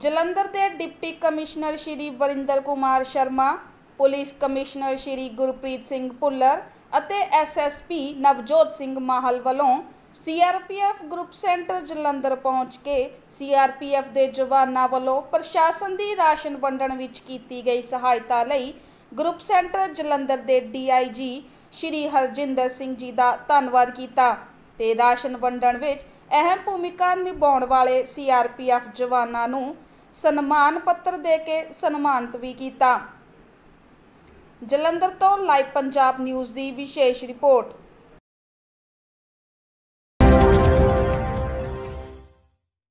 ਜਲੰਧਰ ਦੇ deputy commissioner Shri Varinder Kumar Sharma, police commissioner Shri Gurpreet Singh Bhullar ਅਤੇ SSP Navjot Singh Mahal ਵੱਲੋਂ CRPF group centre Jalandhar ਪਹੁੰਚ ਕੇ CRPF ਦੇ ਜਵਾਨਾਂ ਵੱਲੋਂ ਪ੍ਰਸ਼ਾਸਨ ਦੀ ਰਾਸ਼ਨ ਵੰਡਣ ਵਿੱਚ ਕੀਤੀ ਗਈ ਸਹਾਇਤਾ ਲਈ ਗਰੁੱਪ ਸੈਂਟਰ ਜਲੰਧਰ ਦੇ ਡੀਆਈਜੀ ਸ਼੍ਰੀ ਹਰਜਿੰਦਰ ਸਿੰਘ ਜੀ ਦਾ ਧੰਨਵਾਦ ਕੀਤਾ ਤੇ ਰਾਸ਼ਨ ਵੰਡਣ ਵਿੱਚ ਅਹਿਮ ਭੂਮਿਕਾ ਨਿਭਾਉਣ ਵਾਲੇ ਸੀਆਰਪੀਐਫ ਜਵਾਨਾਂ ਨੂੰ ਸਨਮਾਨ ਪੱਤਰ ਦੇ ਕੇ ਸਨਮਾਨਿਤ ਵੀ ਕੀਤਾ। ਜਲੰਧਰ ਤੋਂ ਲਾਈਵ ਪੰਜਾਬ ਨਿਊਜ਼ ਦੀ ਵਿਸ਼ੇਸ਼ ਰਿਪੋਰਟ।